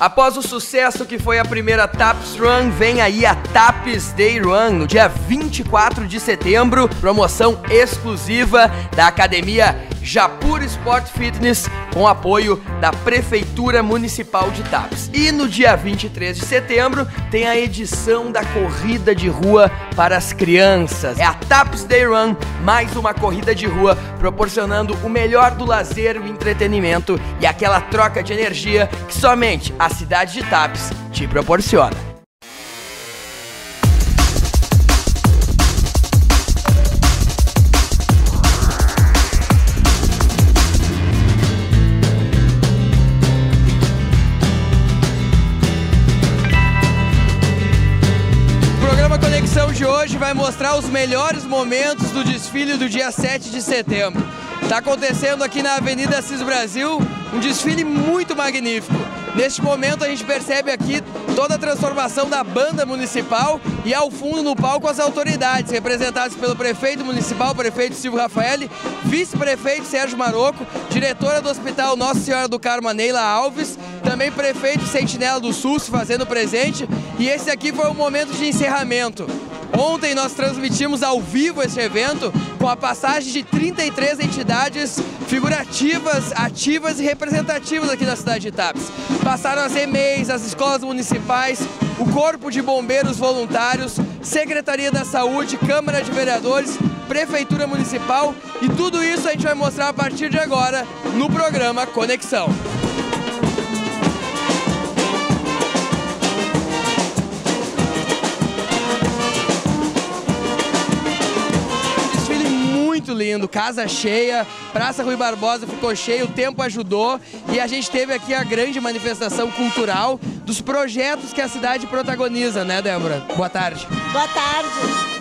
Após o sucesso que foi a primeira TAPS Run, vem aí a TAPS Day Run no dia 24 de setembro, promoção exclusiva da Academia Japur Sport Fitness com apoio da Prefeitura Municipal de TAPS. E no dia 23 de setembro tem a edição da corrida de rua para as crianças. É a TAPS Day Run, mais uma corrida de rua proporcionando o melhor do lazer, o entretenimento e aquela troca de energia que somente a cidade de TAPS te proporciona. Hoje vai mostrar os melhores momentos do desfile do dia 7 de setembro. Está acontecendo aqui na Avenida Assis Brasil um desfile muito magnífico. Neste momento a gente percebe aqui toda a transformação da banda municipal e ao fundo no palco as autoridades, representadas pelo prefeito municipal, prefeito Silvio Rafael, vice-prefeito Sérgio Maroco, diretora do Hospital Nossa Senhora do Carmo Neila Alves, também prefeito Sentinela do Sul se fazendo presente e esse aqui foi o momento de encerramento. Ontem nós transmitimos ao vivo esse evento com a passagem de 33 entidades figurativas, ativas e representativas aqui na cidade de Itapes. Passaram as EMEIs, as escolas municipais, o Corpo de Bombeiros Voluntários, Secretaria da Saúde, Câmara de Vereadores, Prefeitura Municipal e tudo isso a gente vai mostrar a partir de agora no programa Conexão. Lindo, casa cheia, Praça Rui Barbosa ficou cheia, o tempo ajudou e a gente teve aqui a grande manifestação cultural dos projetos que a cidade protagoniza, né, Débora? Boa tarde. Boa tarde.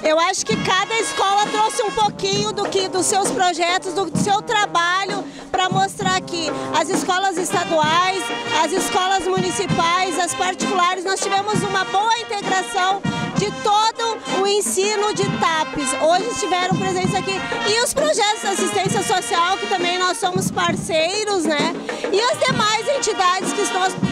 Eu acho que cada escola trouxe um pouquinho do que dos seus projetos, do seu trabalho para mostrar aqui. As escolas estaduais, as escolas municipais, as particulares, nós tivemos uma boa integração de todo o ensino de TAPES. Hoje estiveram presentes aqui. E os projetos de assistência social, que também nós somos parceiros, né? E as demais entidades que nós, são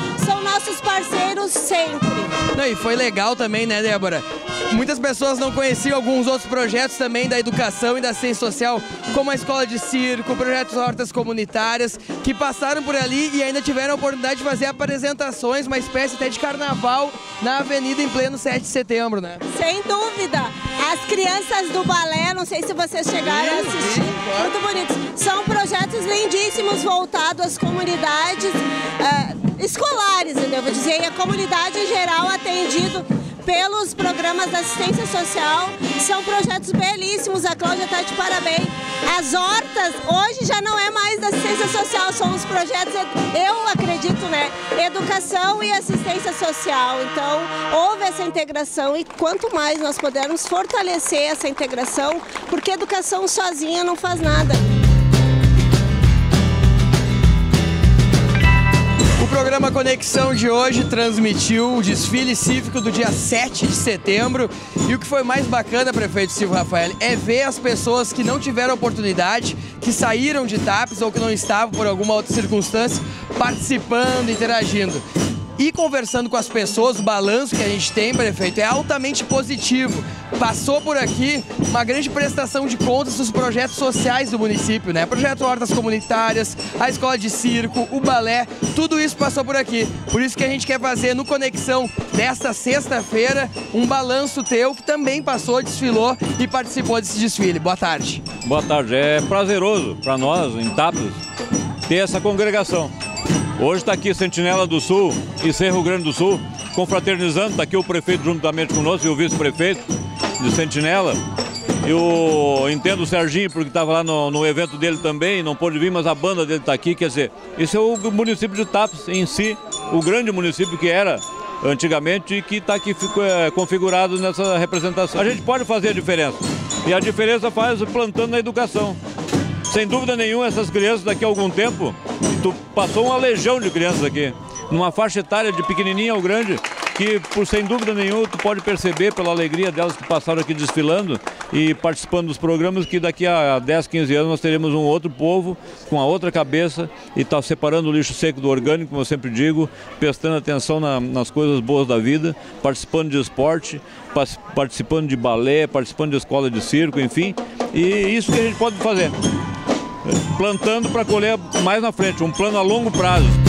nossos parceiros sempre. Não, e foi legal também, né, Débora? Muitas pessoas não conheciam alguns outros projetos também da educação e da ciência social, como a escola de circo, projetos hortas comunitárias, que passaram por ali e ainda tiveram a oportunidade de fazer apresentações, uma espécie até de carnaval na avenida em pleno 7 de setembro, né? Sem dúvida. As crianças do balé, não sei se vocês chegaram sim, a assistir, sim, claro. muito bonitos. São projetos lindíssimos voltados às comunidades uh, escolares, eu devo dizer, e a comunidade em geral atendido pelos programas da assistência social. São projetos belíssimos, a Cláudia está de parabéns. As hortas hoje já não é mais assistência social, são os projetos, eu acredito, né? Educação e assistência social. Então, houve essa integração e quanto mais nós pudermos fortalecer essa integração, porque educação sozinha não faz nada. Programa Conexão de hoje transmitiu o desfile cívico do dia 7 de setembro. E o que foi mais bacana, prefeito Silvio Rafael, é ver as pessoas que não tiveram oportunidade, que saíram de TAPES ou que não estavam por alguma outra circunstância, participando, interagindo e conversando com as pessoas, o balanço que a gente tem, prefeito, é altamente positivo. Passou por aqui uma grande prestação de contas dos projetos sociais do município, né? Projeto Hortas Comunitárias, a escola de circo, o balé, tudo isso passou por aqui. Por isso que a gente quer fazer no Conexão desta sexta-feira um balanço teu que também passou, desfilou e participou desse desfile. Boa tarde. Boa tarde. É prazeroso para nós, em Tapos, ter essa congregação. Hoje está aqui Sentinela do Sul e Cerro Grande do Sul, confraternizando. Está aqui o prefeito juntamente conosco e o vice-prefeito de Sentinela. Eu entendo o Serginho, porque estava lá no, no, evento dele também, não pôde vir, mas a banda dele está aqui. Quer dizer, esse é o município de Tapes em si, o grande município que era antigamente e que está aqui é, configurado nessa representação. A gente pode fazer a diferença. E a diferença faz plantando na educação. Sem dúvida nenhuma, essas crianças daqui a algum tempo tu passou uma legião de crianças aqui, numa faixa etária de pequenininha ao grande, que, por sem dúvida nenhuma, tu pode perceber pela alegria delas que passaram aqui desfilando e participando dos programas que daqui a 10, 15 anos nós teremos um outro povo com a outra cabeça e está separando o lixo seco do orgânico, como eu sempre digo, prestando atenção na, nas coisas boas da vida, participando de esporte, participando de balé, participando de escola de circo, enfim. E isso que a gente pode fazer. Plantando para colher mais na frente, um plano a longo prazo.